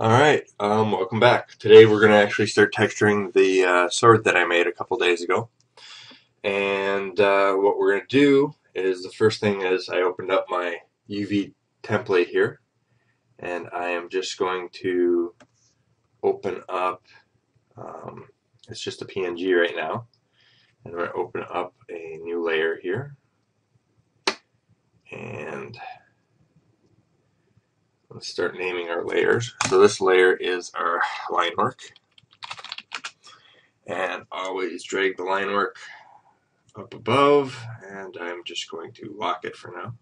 Alright, um, welcome back. Today we're going to actually start texturing the uh, sword that I made a couple days ago. And uh, what we're going to do is the first thing is I opened up my UV template here. And I am just going to open up, um, it's just a PNG right now. And I'm going to open up a new layer here. And Let's start naming our layers. So this layer is our line work. And always drag the line work up above and I'm just going to lock it for now.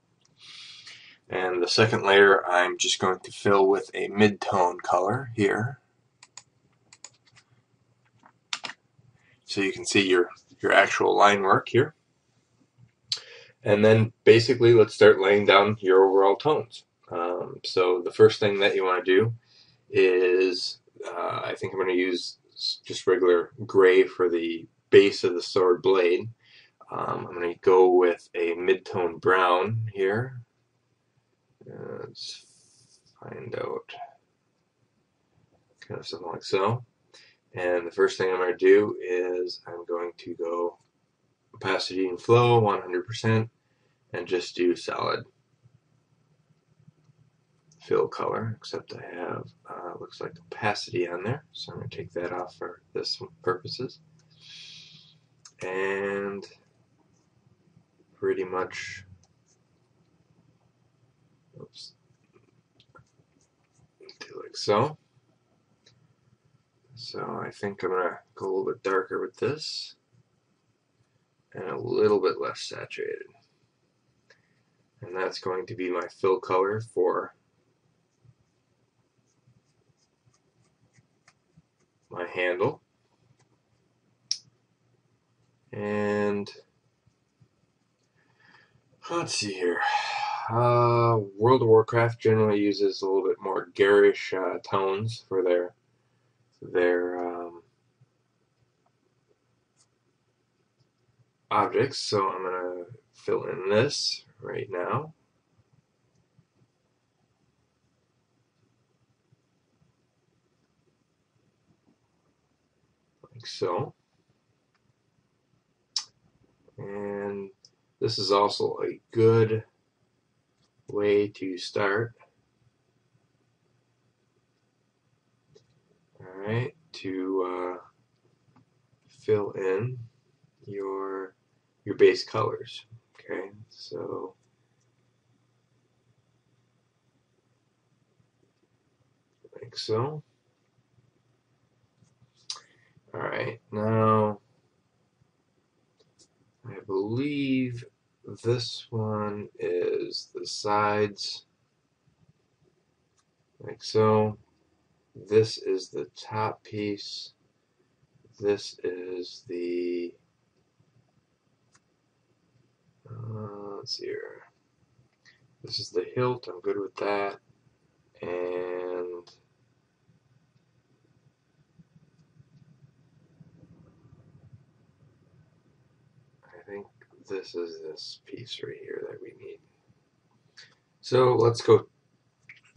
And the second layer I'm just going to fill with a mid-tone color here. So you can see your, your actual line work here. And then basically let's start laying down your overall tones. Um, so the first thing that you want to do is, uh, I think I'm going to use just regular gray for the base of the sword blade. Um, I'm going to go with a mid-tone brown here. Let's find out kind of something like so. And the first thing I'm going to do is I'm going to go opacity and flow 100% and just do solid fill color, except I have, uh, looks like opacity on there. So I'm going to take that off for this purposes. And pretty much, oops, do like so. So I think I'm going to go a little bit darker with this and a little bit less saturated. And that's going to be my fill color for my handle. And let's see here. Uh, World of Warcraft generally uses a little bit more garish uh, tones for their their um, objects. So I'm gonna fill in this right now. So. And this is also a good way to start. Alright, to uh, fill in your your base colors. Okay, so like so. Alright, now I believe this one is the sides like so. This is the top piece. This is the uh, let's see here. This is the hilt. I'm good with that. And think this is this piece right here that we need. So let's go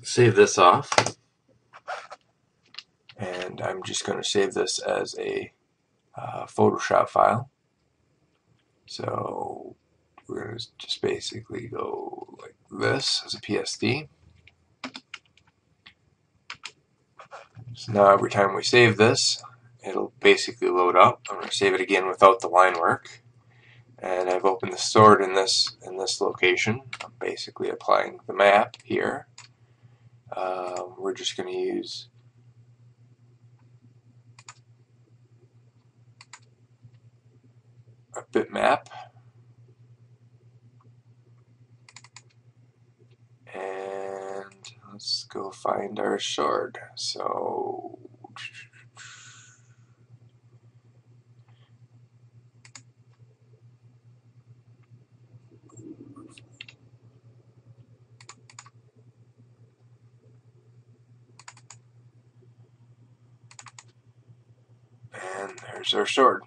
save this off. And I'm just going to save this as a uh, Photoshop file. So we're going to just basically go like this as a PSD. So now every time we save this, it'll basically load up. I'm going to save it again without the line work and I've opened the sword in this in this location. I'm basically applying the map here. Um, we're just going to use a bitmap and let's go find our sword. So our sword.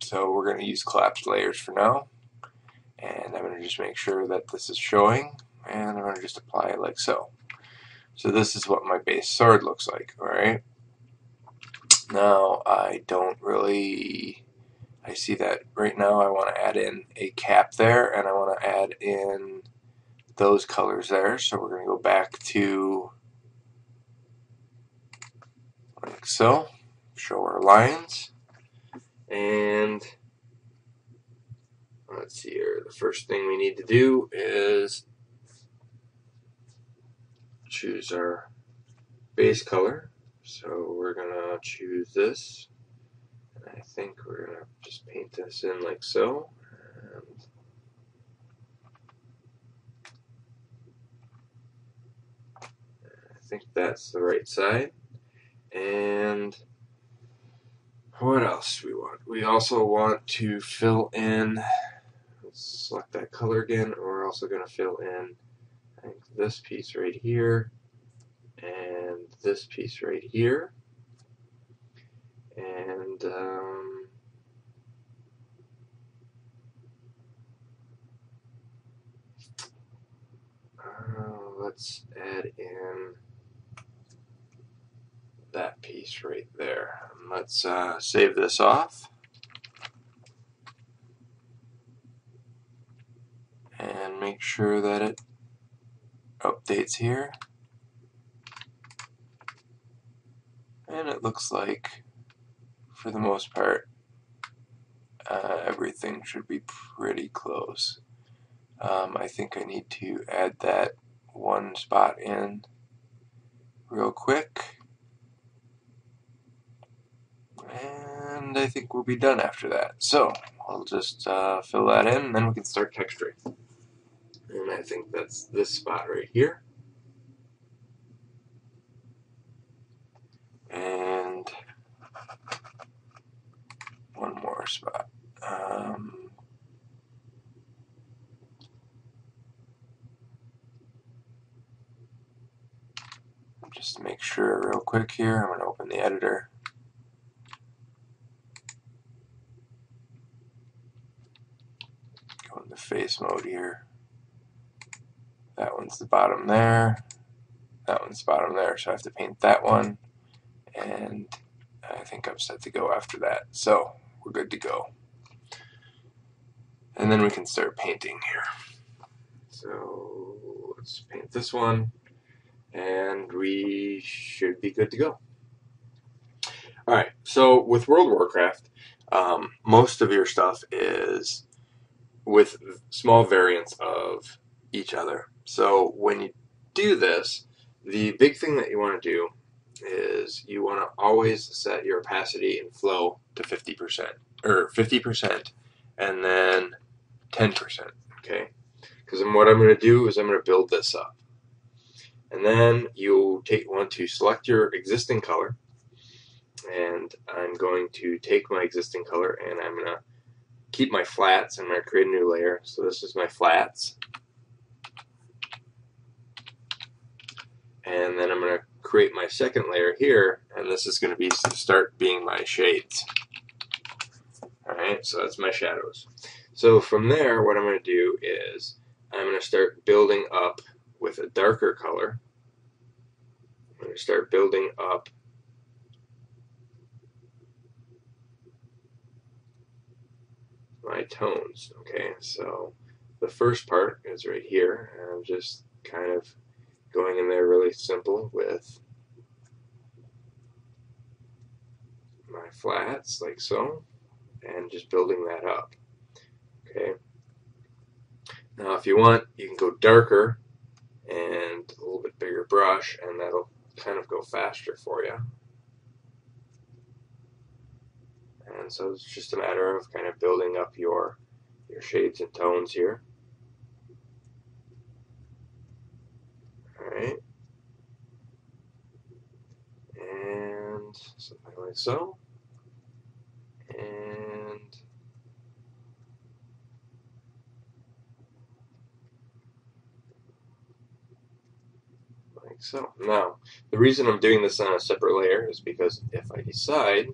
So we're going to use collapsed layers for now. And I'm going to just make sure that this is showing. And I'm going to just apply it like so. So this is what my base sword looks like, alright? Now, I don't really... I see that right now I want to add in a cap there, and I want to add in those colors there. So we're going to go back to like so, show our lines, and let's see here, the first thing we need to do is choose our base color. So we're gonna choose this. And I think we're gonna just paint this in like so. And I think that's the right side. And what else do we want? We also want to fill in, let's select that color again, we're also going to fill in this piece right here and this piece right here. And um, uh, let's add in that piece right there. Let's uh, save this off. And make sure that it updates here. And it looks like, for the most part, uh, everything should be pretty close. Um, I think I need to add that one spot in real quick. I think we'll be done after that. So I'll just uh, fill that in and then we can start texturing. And I think that's this spot right here. And one more spot. Um, just to make sure real quick here, I'm going to open the editor. Mode here. That one's the bottom there. That one's the bottom there, so I have to paint that one. And I think I'm set to go after that. So we're good to go. And then we can start painting here. So let's paint this one and we should be good to go. Alright, so with World Warcraft, um, most of your stuff is with small variants of each other. So when you do this, the big thing that you want to do is you want to always set your opacity and flow to 50% or 50% and then 10%. Okay, because then what I'm going to do is I'm going to build this up. And then you take want to select your existing color and I'm going to take my existing color and I'm going to keep my flats I'm going to create a new layer. So this is my flats. and then I'm going to create my second layer here and this is going to be start being my shades alright so that's my shadows so from there what I'm going to do is I'm going to start building up with a darker color I'm going to start building up my tones okay? So the first part is right here I'm just kind of going in there really simple with my flats like so and just building that up okay? Now if you want you can go darker and a little bit bigger brush and that'll kind of go faster for you and so it's just a matter of kind of building up your your shades and tones here Alright. And something like so. And like so. Now, the reason I'm doing this on a separate layer is because if I decide,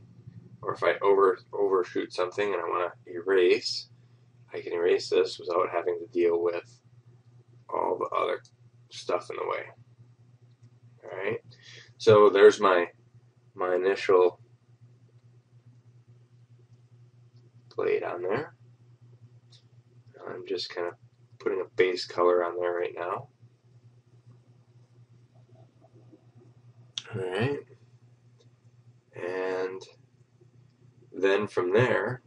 or if I over overshoot something and I want to erase, I can erase this without having to deal with all the other stuff in the way. Alright, so there's my my initial blade on there. I'm just kind of putting a base color on there right now. Alright, and then from there,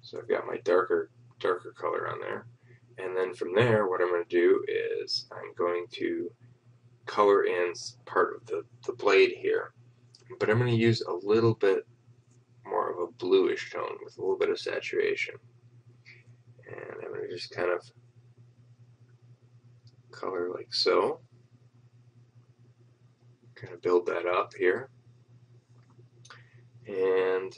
so I've got my darker darker color on there. And then from there, what I'm going to do is I'm going to color in part of the, the blade here. But I'm going to use a little bit more of a bluish tone with a little bit of saturation. And I'm going to just kind of color like so. Kind of build that up here. And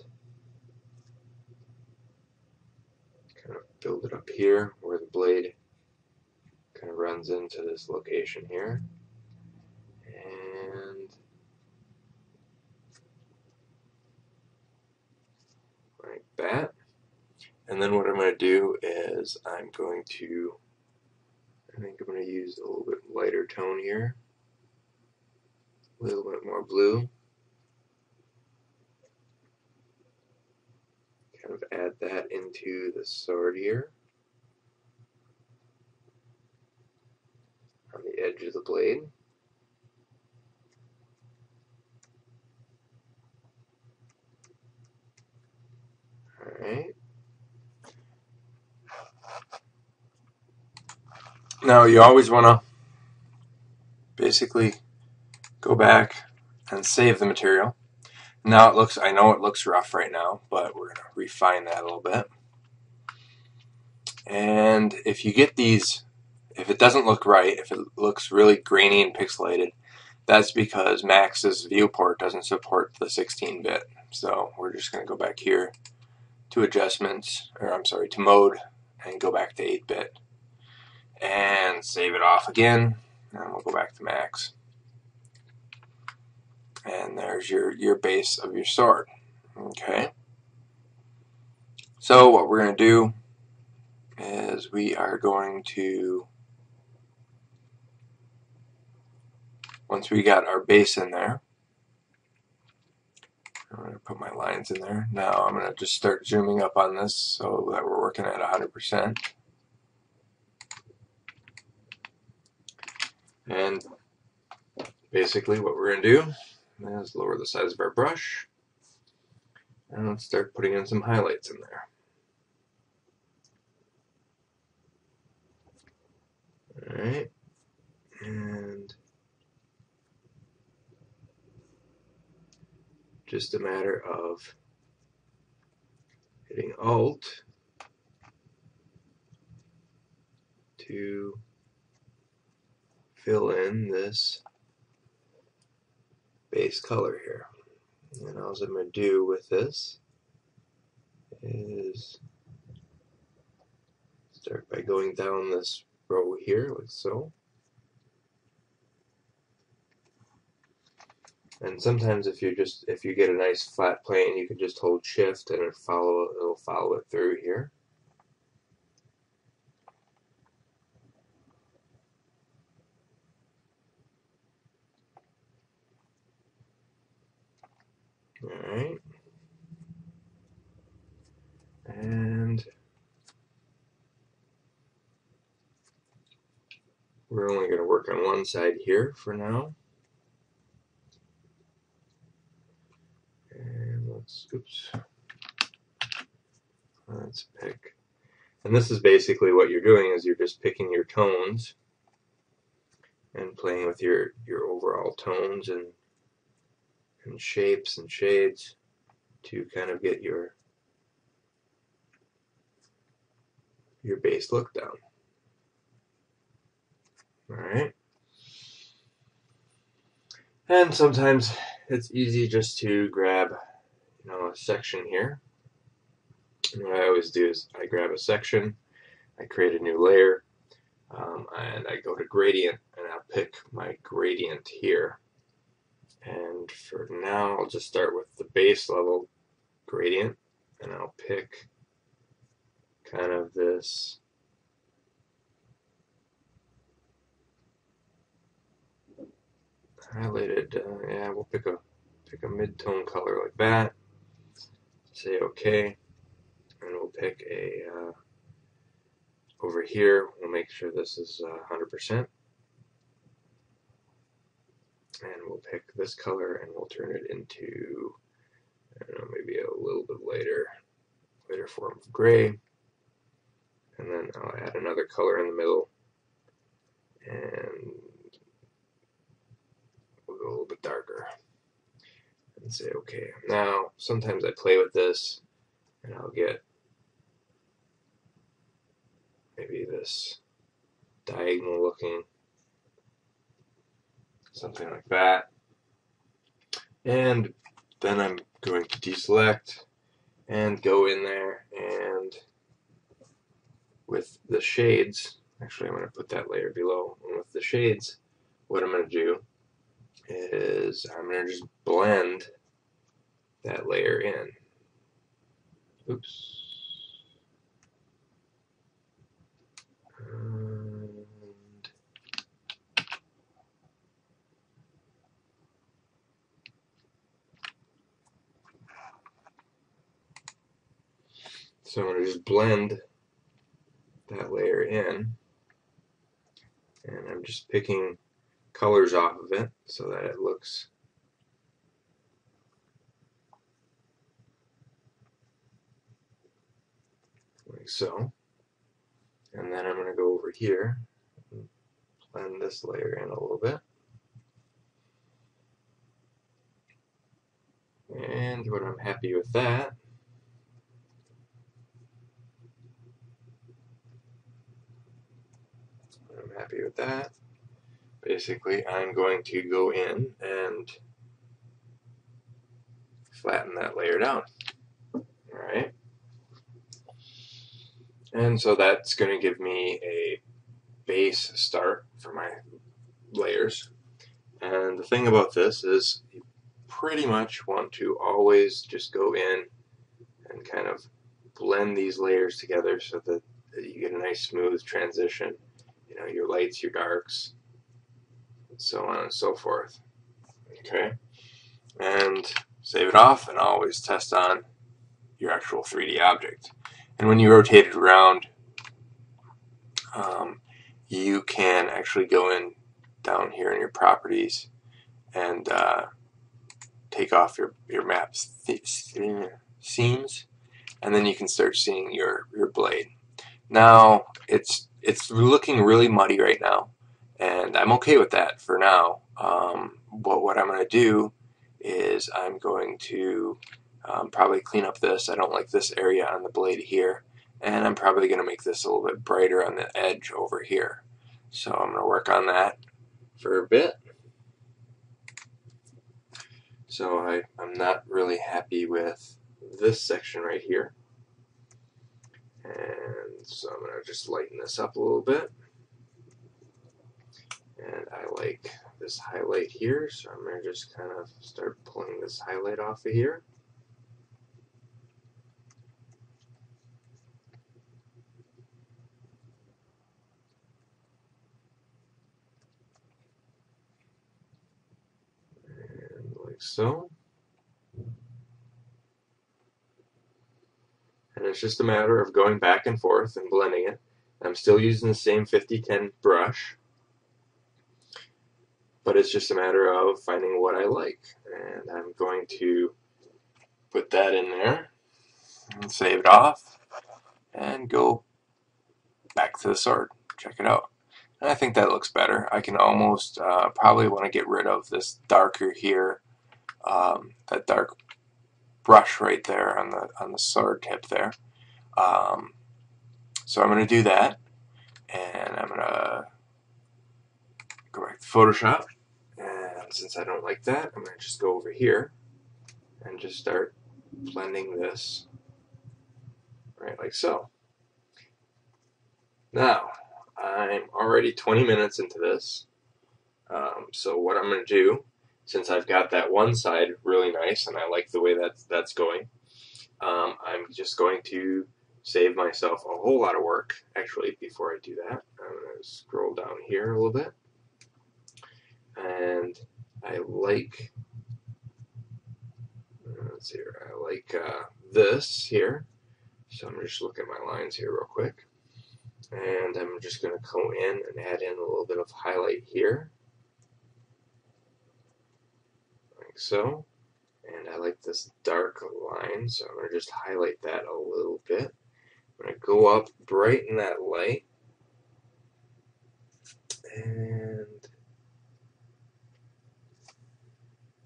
kind of build it up here where the blade kind of runs into this location here. And like that. And then what I'm going to do is I'm going to, I think I'm going to use a little bit lighter tone here. A little bit more blue. Kind of add that into the sword here on the edge of the blade. Alright. Now you always want to basically go back and save the material. Now it looks, I know it looks rough right now, but we're going to refine that a little bit. And if you get these, if it doesn't look right, if it looks really grainy and pixelated, that's because Max's viewport doesn't support the 16-bit. So we're just going to go back here to adjustments, or I'm sorry, to mode, and go back to 8-bit. And save it off again, and we'll go back to Max and there's your, your base of your sword. Okay. So what we're going to do is we are going to, once we got our base in there, I'm going to put my lines in there. Now I'm going to just start zooming up on this so that we're working at 100%. And basically what we're going to do Let's lower the size of our brush. And let's start putting in some highlights in there. Alright. And just a matter of hitting Alt to fill in this base color here. And all I'm going to do with this is start by going down this row here like so. And sometimes if you just if you get a nice flat plane, you can just hold shift and it follow it'll follow it through here. Alright. And we're only going to work on one side here for now. And let's, oops, let's pick. And this is basically what you're doing is you're just picking your tones and playing with your, your overall tones and and shapes and shades to kind of get your your base look down. Alright. And sometimes it's easy just to grab you know a section here. And what I always do is I grab a section, I create a new layer, um, and I go to gradient and I'll pick my gradient here. And for now, I'll just start with the base level gradient, and I'll pick kind of this highlighted, uh, yeah, we'll pick a pick a mid-tone color like that. Say OK, and we'll pick a uh, over here. We'll make sure this is 100%, uh, and we'll pick this color and we'll turn it into I don't know, maybe a little bit later, later form of gray, and then I'll add another color in the middle, and we'll go a little bit darker and say okay. Now, sometimes I play with this and I'll get maybe this diagonal looking, something like that. And then I'm going to deselect and go in there and with the shades, actually I'm going to put that layer below, and with the shades, what I'm going to do is I'm going to just blend that layer in. Oops. And so I'm going to just blend that layer in and I'm just picking colors off of it so that it looks like so. And then I'm going to go over here and blend this layer in a little bit. And when I'm happy with that, I'm happy with that, basically I'm going to go in and flatten that layer down. Alright. And so that's going to give me a base start for my layers. And the thing about this is you pretty much want to always just go in and kind of blend these layers together so that you get a nice smooth transition. Know, your lights, your darks, so on and so forth. Okay, and save it off and always test on your actual 3D object. And when you rotate it around, um, you can actually go in down here in your properties and uh, take off your, your map seams and then you can start seeing your, your blade. Now it's it's looking really muddy right now and I'm okay with that for now. Um, but what I'm going to do is I'm going to um, probably clean up this. I don't like this area on the blade here. And I'm probably going to make this a little bit brighter on the edge over here. So I'm going to work on that for a bit. So I, I'm not really happy with this section right here. And so I'm going to just lighten this up a little bit. And I like this highlight here, so I'm going to just kind of start pulling this highlight off of here. And like so. And it's just a matter of going back and forth and blending it. I'm still using the same 5010 brush, but it's just a matter of finding what I like. And I'm going to put that in there and save it off and go back to the sword. Check it out. And I think that looks better. I can almost uh, probably want to get rid of this darker here um, that dark brush right there on the on the sword tip there. Um, so I'm going to do that, and I'm going to go back to Photoshop. And since I don't like that, I'm going to just go over here and just start blending this right like so. Now, I'm already 20 minutes into this, um, so what I'm going to do since I've got that one side really nice and I like the way that's, that's going, um, I'm just going to save myself a whole lot of work. Actually, before I do that, I'm going to scroll down here a little bit. And I like, let's see here, I like uh, this here. So I'm just looking at my lines here real quick. And I'm just going to go in and add in a little bit of highlight here. Like so. And I like this dark line, so I'm going to just highlight that a little bit. I'm going to go up, brighten that light. And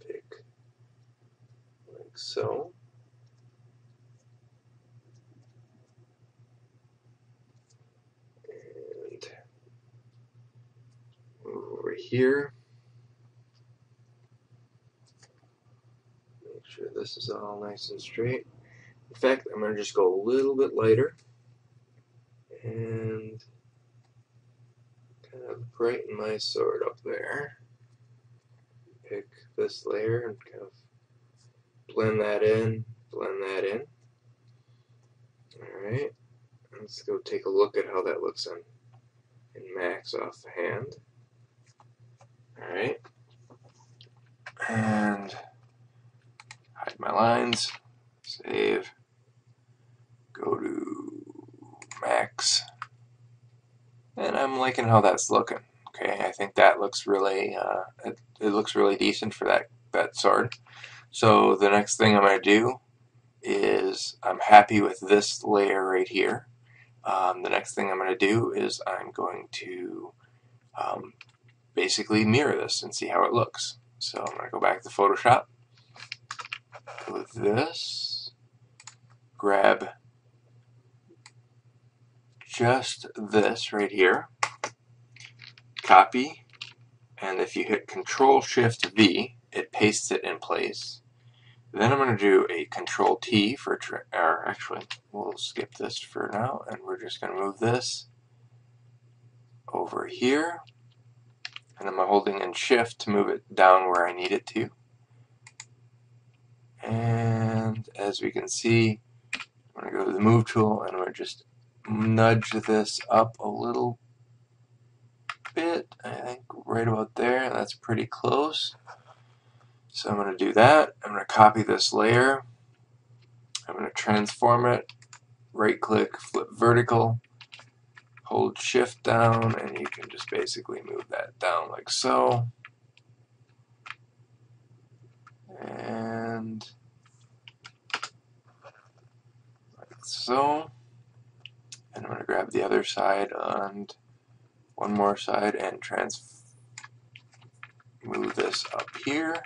pick like so. And over here. Sure this is all nice and straight. In fact, I'm going to just go a little bit lighter and kind of brighten my sword up there. Pick this layer and kind of blend that in, blend that in. Alright, let's go take a look at how that looks in max off hand. Alright, and my lines, save, go to max, and I'm liking how that's looking. Okay, I think that looks really, uh, it, it looks really decent for that, that sword. So the next thing I'm going to do is I'm happy with this layer right here. Um, the next thing I'm going to do is I'm going to um, basically mirror this and see how it looks. So I'm going to go back to Photoshop this, grab just this right here, copy, and if you hit Control Shift V, it pastes it in place. Then I'm going to do a Control T for, or actually, we'll skip this for now, and we're just going to move this over here, and I'm holding in Shift to move it down where I need it to. And as we can see, I'm going to go to the Move tool, and we're just nudge this up a little bit, I think right about there, that's pretty close. So I'm going to do that. I'm going to copy this layer. I'm going to transform it, right click, flip vertical, hold shift down, and you can just basically move that down like so. And like so. And I'm going to grab the other side and one more side and trans move this up here.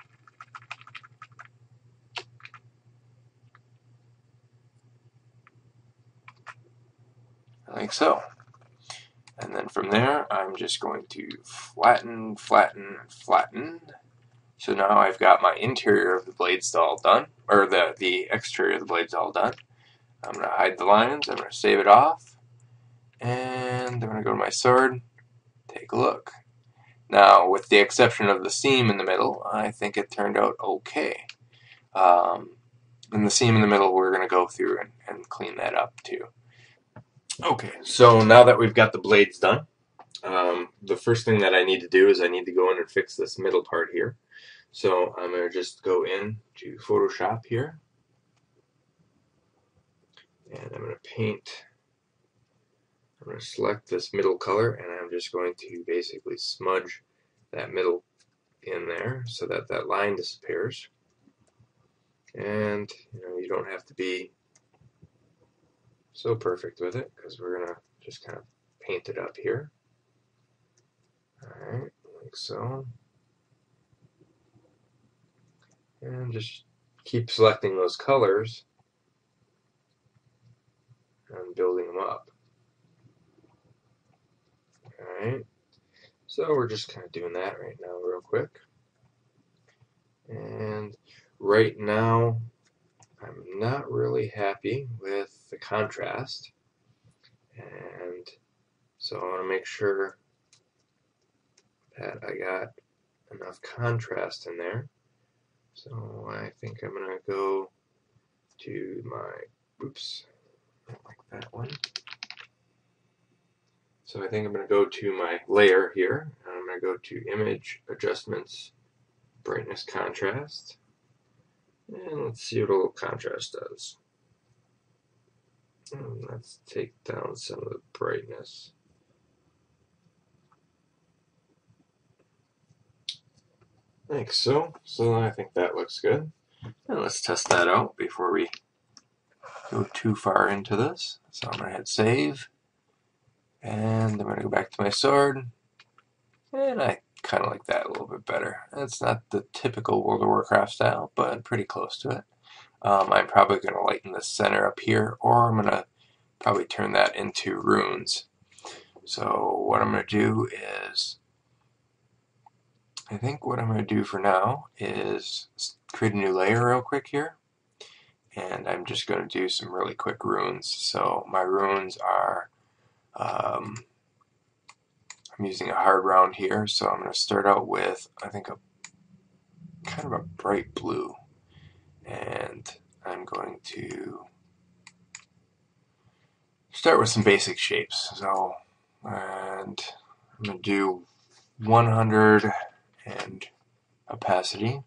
like so. And then from there, I'm just going to flatten, flatten, flatten. So now I've got my interior of the blades all done, or the, the exterior of the blades all done. I'm going to hide the lines, I'm going to save it off, and I'm going to go to my sword, take a look. Now, with the exception of the seam in the middle, I think it turned out okay. Um, and the seam in the middle, we're going to go through and, and clean that up too. Okay, so now that we've got the blades done, um, the first thing that I need to do is I need to go in and fix this middle part here. So I'm going to just go in to Photoshop here, and I'm going to paint, I'm going to select this middle color, and I'm just going to basically smudge that middle in there so that that line disappears. And you know you don't have to be so perfect with it because we're going to just kind of paint it up here. Alright, like so. And just keep selecting those colors and building them up. Alright, so we're just kind of doing that right now real quick. And right now I'm not really happy with the contrast and so I want to make sure that I got enough contrast in there so I think I'm gonna go to my oops like that one so I think I'm gonna go to my layer here and I'm gonna go to image adjustments brightness contrast. And let's see what a little contrast does. And let's take down some of the brightness. Like so. So I think that looks good. And let's test that out before we go too far into this. So I'm going to hit save. And I'm going to go back to my sword. And I kind of like that a little bit better. It's not the typical World of Warcraft style, but pretty close to it. Um, I'm probably going to lighten the center up here, or I'm going to probably turn that into runes. So what I'm going to do is, I think what I'm going to do for now is create a new layer real quick here. And I'm just going to do some really quick runes. So my runes are um, I'm using a hard round here, so I'm going to start out with, I think, a kind of a bright blue. And I'm going to start with some basic shapes. So, and I'm going to do 100 and opacity.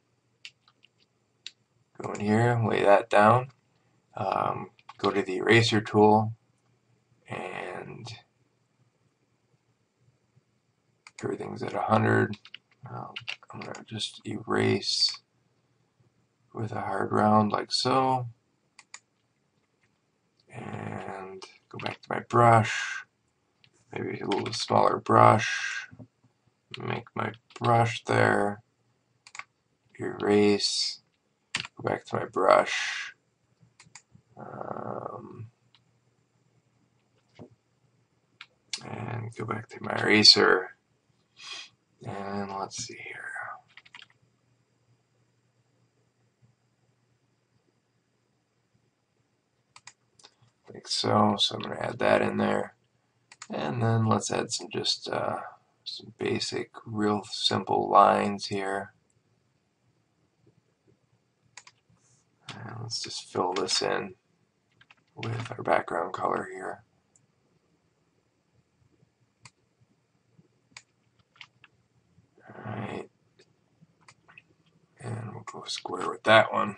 Go in here, lay that down. Um, go to the eraser tool and everything's at 100. Um, I'm going to just erase with a hard round like so. And go back to my brush. Maybe a little smaller brush. Make my brush there. Erase. Go back to my brush. Um, and go back to my eraser and let's see here. Like so. So I'm going to add that in there. And then let's add some just uh, some basic, real simple lines here. And let's just fill this in with our background color here. Alright. And we'll go square with that one.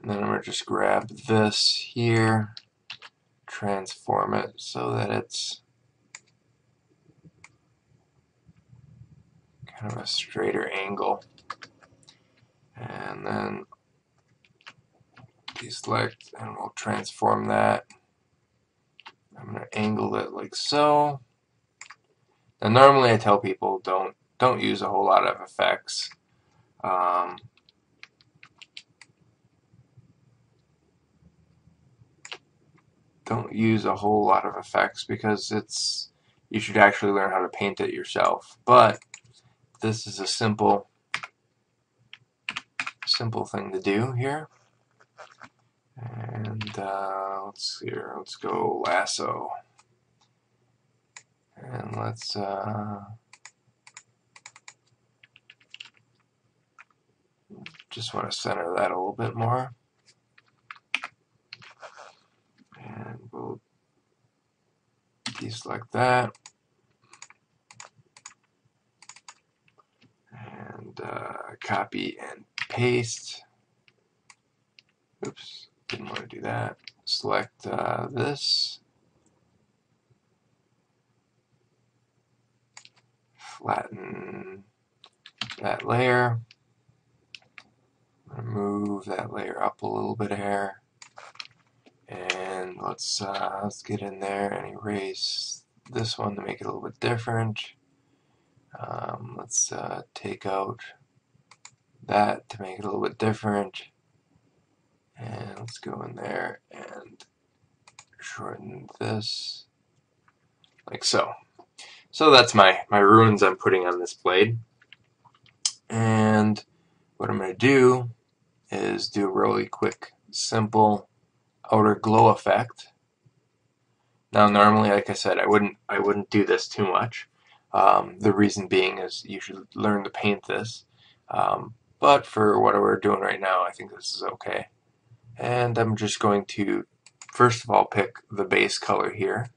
And then I'm going to just grab this here, transform it so that it's kind of a straighter angle. And then deselect and we'll transform that. I'm going to angle it like so. Now normally I tell people don't don't use a whole lot of effects. Um, don't use a whole lot of effects because it's you should actually learn how to paint it yourself. But this is a simple simple thing to do here. And uh, let's see here, let's go lasso. And let's uh, Just want to center that a little bit more. And we'll deselect that. And uh, copy and paste. Oops, didn't want to do that. Select uh, this. Flatten that layer move that layer up a little bit here and let's uh, let's get in there and erase this one to make it a little bit different um, let's uh, take out that to make it a little bit different and let's go in there and shorten this like so so that's my my runes I'm putting on this blade and what I'm going to do is do a really quick, simple outer glow effect. Now, normally, like I said, I wouldn't I wouldn't do this too much. Um, the reason being is you should learn to paint this. Um, but for what we're doing right now, I think this is okay. And I'm just going to, first of all, pick the base color here.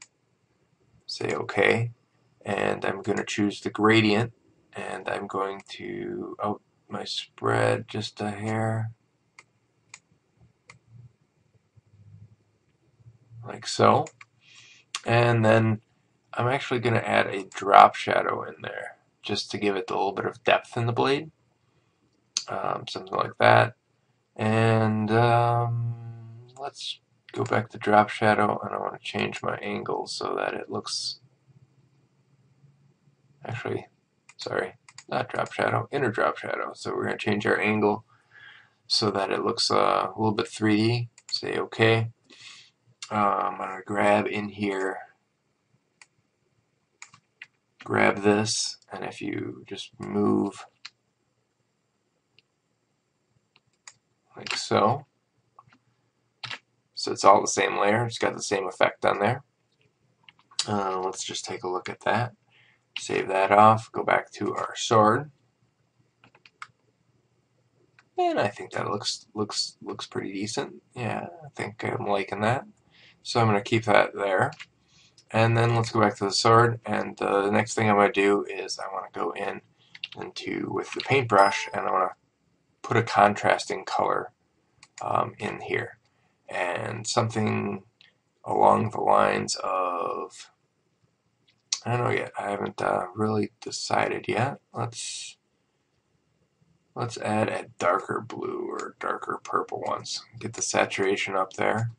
Say OK. And I'm going to choose the gradient. And I'm going to, oh, my spread just a hair. Like so. And then I'm actually going to add a drop shadow in there just to give it a little bit of depth in the blade. Um, something like that. And um, let's go back to drop shadow and I want to change my angle so that it looks actually sorry not drop shadow inner drop shadow. So we're going to change our angle so that it looks uh, a little bit 3D say okay. Um, I'm going to grab in here grab this and if you just move like so so it's all the same layer. It's got the same effect on there. Uh, let's just take a look at that. Save that off. Go back to our sword. And I think that looks looks looks pretty decent. Yeah, I think I'm liking that. So I'm going to keep that there. And then let's go back to the sword. And uh, the next thing I'm going to do is I want to go in into with the paintbrush and I want to put a contrasting color um, in here and something along the lines of I don't know yet. I haven't uh, really decided yet. Let's let's add a darker blue or darker purple ones. Get the saturation up there.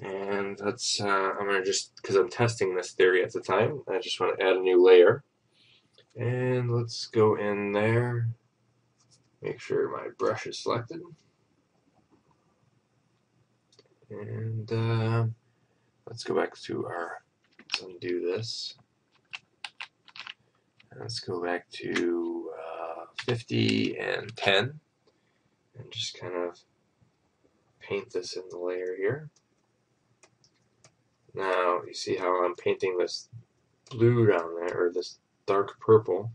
And let's, uh, I'm to just, because I'm testing this theory at the time, I just want to add a new layer. And let's go in there, make sure my brush is selected. And uh, let's go back to our, let's undo this. Let's go back to uh, 50 and 10 and just kind of paint this in the layer here. Now, you see how I'm painting this blue down there, or this dark purple.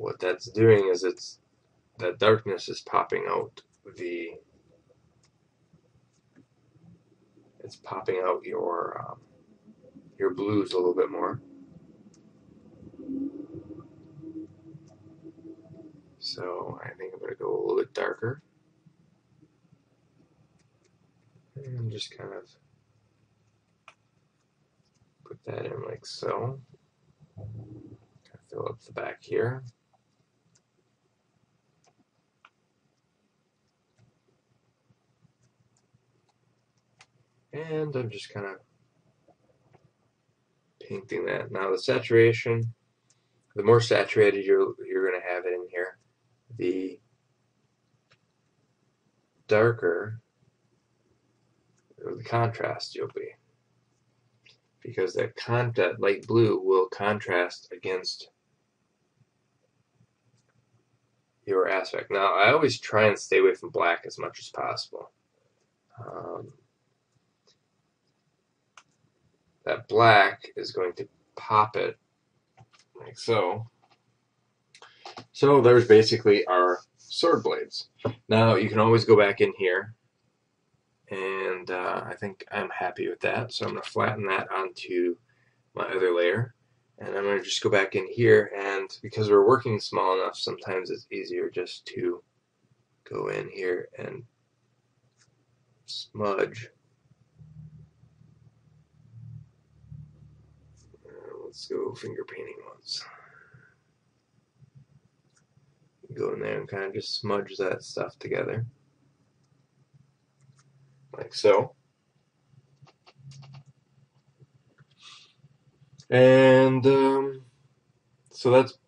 What that's doing is it's that darkness is popping out the it's popping out your um, your blues a little bit more. So I think I'm to go a little bit darker. And just kind of put that in like so. Fill up the back here. And I'm just kind of painting that. Now the saturation, the more saturated you're, you're going to have it in here, the darker the contrast you'll be. Because that, con that light blue will contrast against your aspect. Now, I always try and stay away from black as much as possible. Um, that black is going to pop it like so. So there's basically our sword blades. Now you can always go back in here and uh, I think I'm happy with that. So I'm going to flatten that onto my other layer and I'm going to just go back in here and because we're working small enough sometimes it's easier just to go in here and smudge let's go finger painting ones. Go in there and kind of just smudge that stuff together. Like so. And um, so that's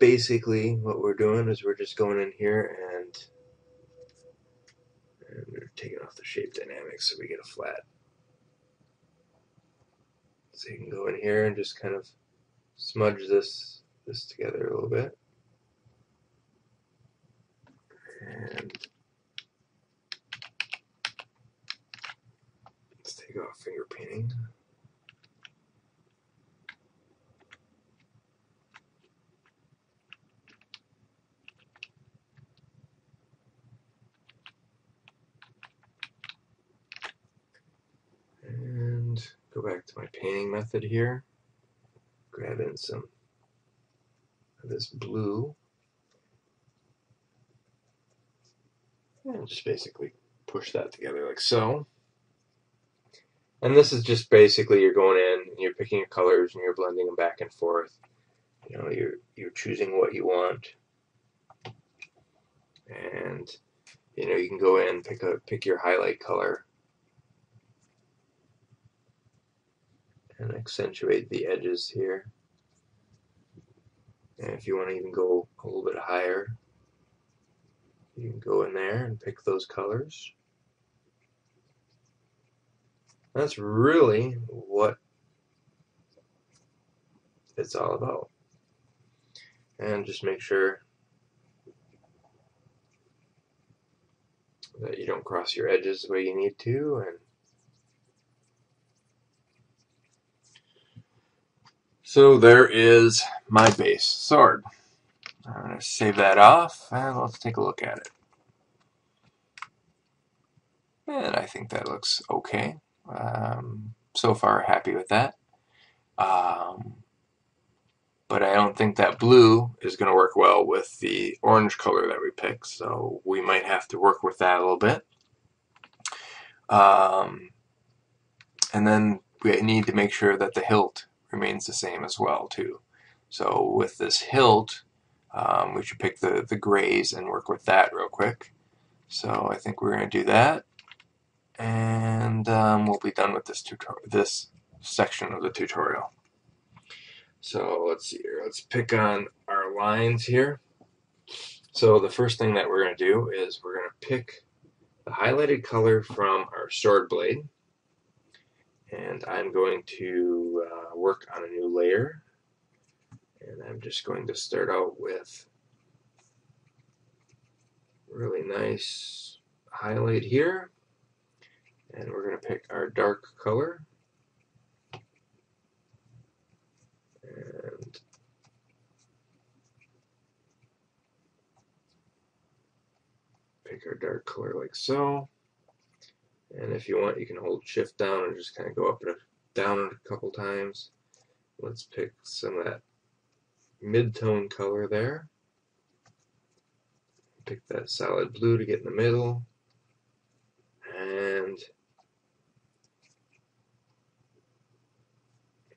basically what we're doing is we're just going in here and, and we're taking off the shape dynamics so we get a flat so you can go in here and just kind of smudge this this together a little bit. And let's take off finger painting. Go back to my painting method here, grab in some of this blue. And just basically push that together like so. And this is just basically you're going in and you're picking your colors and you're blending them back and forth. You know, you're you're choosing what you want. And you know, you can go in, pick a pick your highlight color and accentuate the edges here. And if you want to even go a little bit higher, you can go in there and pick those colors. That's really what it's all about. And just make sure that you don't cross your edges the way you need to and So there is my base sword. I'm going to save that off and let's take a look at it. And I think that looks okay. Um, so far happy with that. Um, but I don't think that blue is going to work well with the orange color that we picked, so we might have to work with that a little bit. Um, and then we need to make sure that the hilt remains the same as well too. So with this hilt, um, we should pick the, the grays and work with that real quick. So I think we're going to do that. And um, we'll be done with this tutorial, this section of the tutorial. So let's see here. Let's pick on our lines here. So the first thing that we're going to do is we're going to pick the highlighted color from our sword blade and I'm going to uh, work on a new layer. And I'm just going to start out with really nice highlight here. And we're going to pick our dark color. And pick our dark color like so and if you want, you can hold shift down and just kind of go up and down a couple times. Let's pick some of that mid-tone color there. Pick that solid blue to get in the middle. And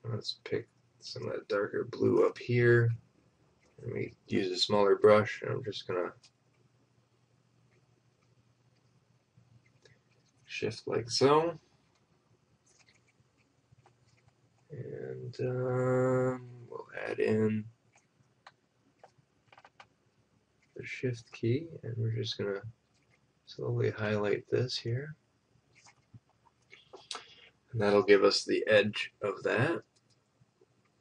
let's pick some of that darker blue up here. Let me use a smaller brush and I'm just going to shift like so. And um, we'll add in the shift key and we're just going to slowly highlight this here. And that'll give us the edge of that.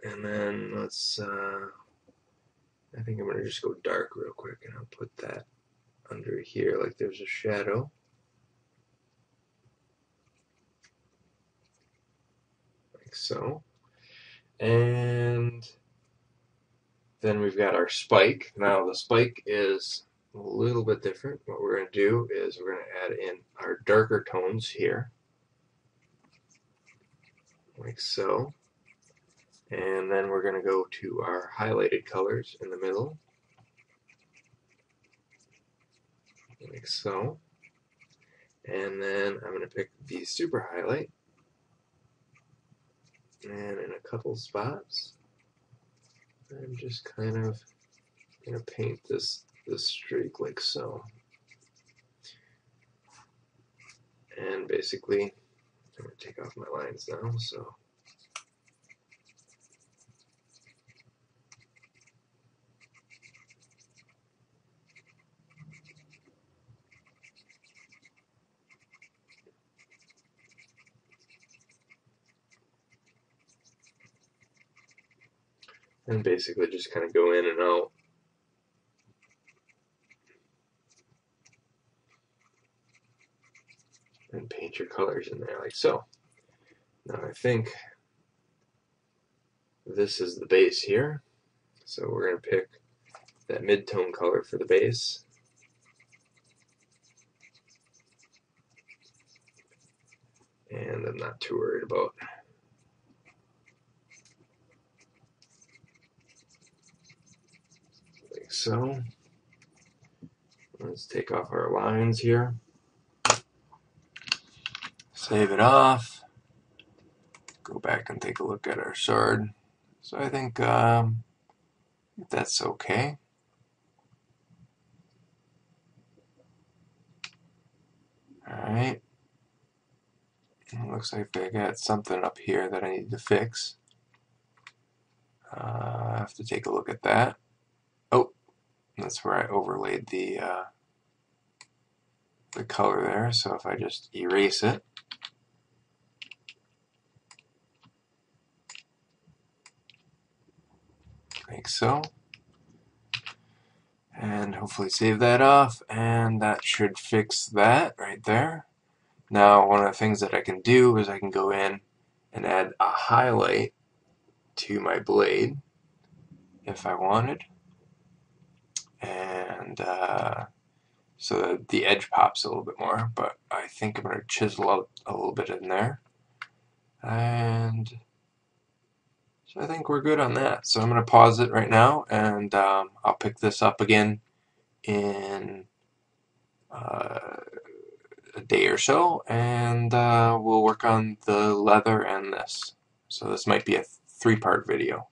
And then let's, uh, I think I'm going to just go dark real quick and I'll put that under here like there's a shadow. So. And then we've got our spike. Now the spike is a little bit different. What we're going to do is we're going to add in our darker tones here. Like so. And then we're going to go to our highlighted colors in the middle. Like so. And then I'm going to pick the super highlight and in a couple spots. I'm just kind of going to paint this this streak like so. And basically I'm going to take off my lines now so and basically just kind of go in and out. And paint your colors in there like so. Now I think this is the base here. So we're going to pick that mid-tone color for the base. And I'm not too worried about so. Let's take off our lines here. Save it off. Go back and take a look at our sword. So I think um, that's okay. Alright. Looks like I got something up here that I need to fix. Uh, I have to take a look at that. Oh, that's where I overlaid the uh, the color there. So if I just erase it, like so, and hopefully save that off, and that should fix that right there. Now, one of the things that I can do is I can go in and add a highlight to my blade if I wanted. And uh, so that the edge pops a little bit more, but I think I'm going to chisel out a little bit in there. And so I think we're good on that. So I'm going to pause it right now, and um, I'll pick this up again in uh, a day or so, and uh, we'll work on the leather and this. So this might be a three-part video.